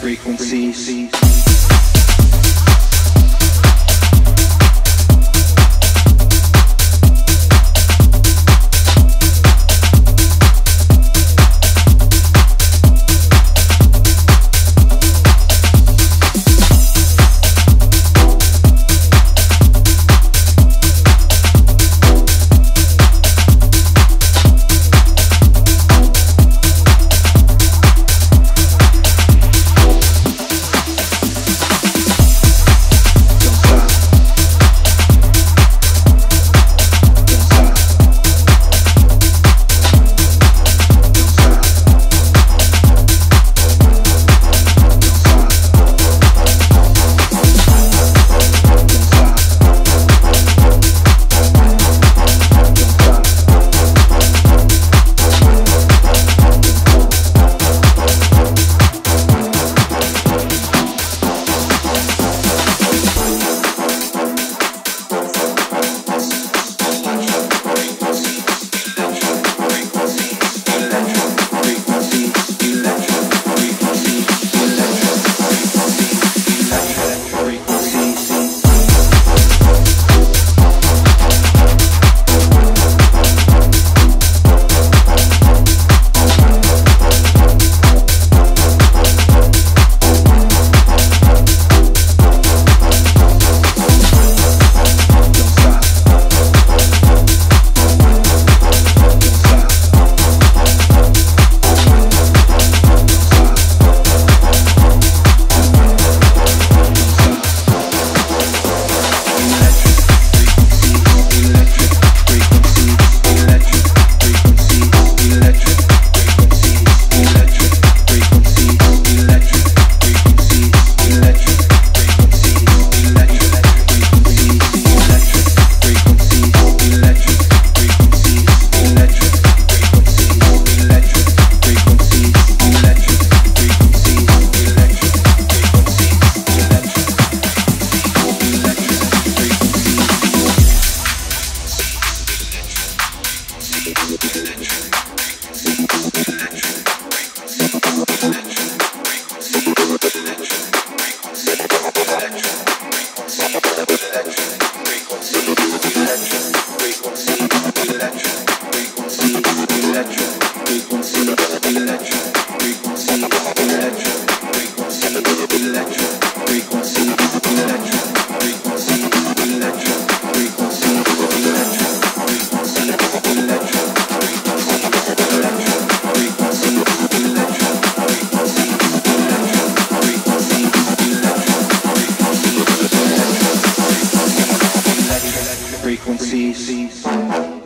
frequencies. frequencies.